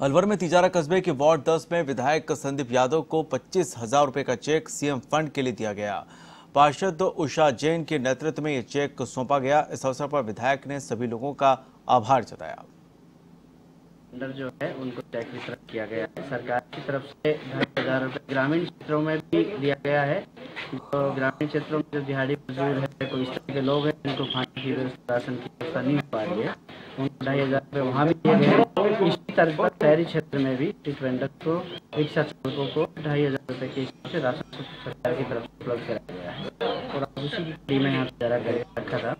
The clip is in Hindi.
अलवर में तिजारा कस्बे के वार्ड 10 में विधायक संदीप यादव को पच्चीस हज़ार रुपए का चेक सीएम फंड के लिए दिया गया। पार्षद उषा जैन के नेतृत्व में यह चेक सौंपा गया। इस अवसर पर विधायक ने सभी लोगों का आभार जताया। अंदर जो है, उनको चेक वितरण किया गया है। सरकार की तरफ़ से ढाई हज़ार रुपये ग्रामीण क्षेत्रों में भी दिया गया है। जो ग्रामीण क्षेत्रों में जो दिहाड़ी मजदूर है, कोई इस तरह के लोग हैं, जिनको खाने की व्यवस्था राशन की व्यवस्था नहीं हो पा रही है, उनको ढाई हज़ार रुपये वहाँ भी दिए गए तर्ज शहरी क्षेत्र में भी स्ट्रीट वेंडर को, रिक्शा चालकों को ढाई हज़ार रुपये के हिसाब से राशन सरकार की तरफ़ उपलब्ध कराया गया है। और उसी में यहाँ रखा था